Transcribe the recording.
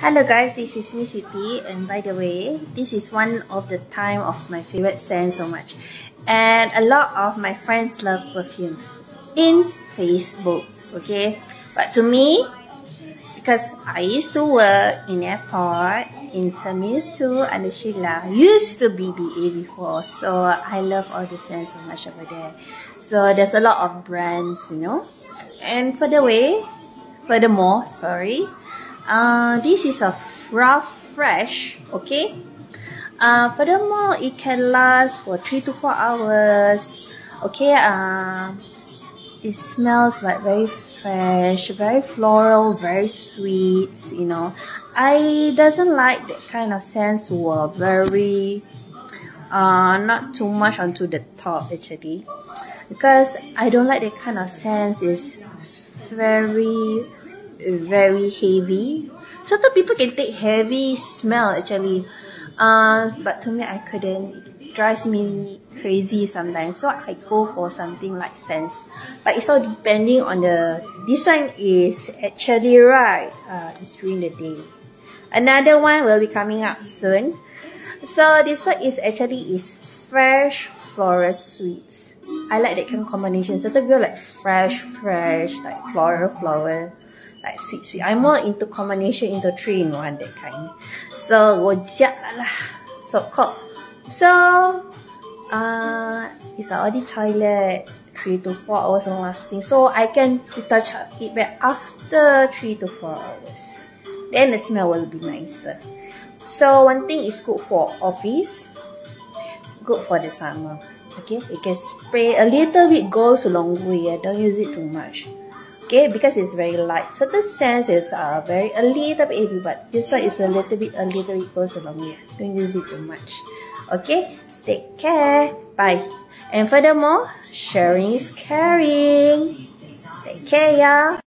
Hello guys, this is Miss Siti and by the way, this is one of the time of my favorite scent so much. And a lot of my friends love perfumes in Facebook, okay? But to me, because I used to work in airport in Terminal 2 under Shilla, used to be BBA before, so I love all the scents so much over there. So there's a lot of brands, you know. And for the way, furthermore, sorry, uh, this is a Ralph fresh okay? Uh, furthermore it can last for three to four hours okay? Uh, it smells like very fresh very floral very sweet you know? I doesn't like that kind of scents who are very uh, not too much onto the top actually. Because I don't like that kind of scents. Is very very heavy. Certain people can take heavy smell actually. Uh, but to me, I couldn't. It drives me crazy sometimes. So I go for something like sense. But it's all depending on the. This one is actually right. Uh, it's during the day. Another one will be coming up soon. So this one is actually is fresh floral sweets. I like that kind of combination. Certain people like fresh, fresh, like floral, flower like sweet sweet. I'm more into combination into three in one that kind. So wajak lah. So called. So uh it's already toilet three to four hours long lasting. So I can touch it back after three to four hours. Then the smell will be nicer. So one thing is good for office, good for the summer. Okay, you can spray a little bit goes a long way. Don't use it too much okay because it's very light. Certain scents is uh, very a little bit heavy but this one is a little bit a little bit goes along here don't use it too much. Okay take care. Bye. And furthermore sharing is caring. Take care y'all